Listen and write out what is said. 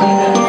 Música